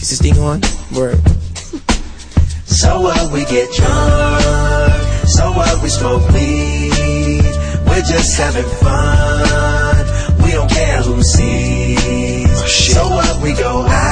Is this thing on? Word. So what we get drunk, so what we smoke weed, we're just having fun, we don't care who sees. Oh, so what we go out.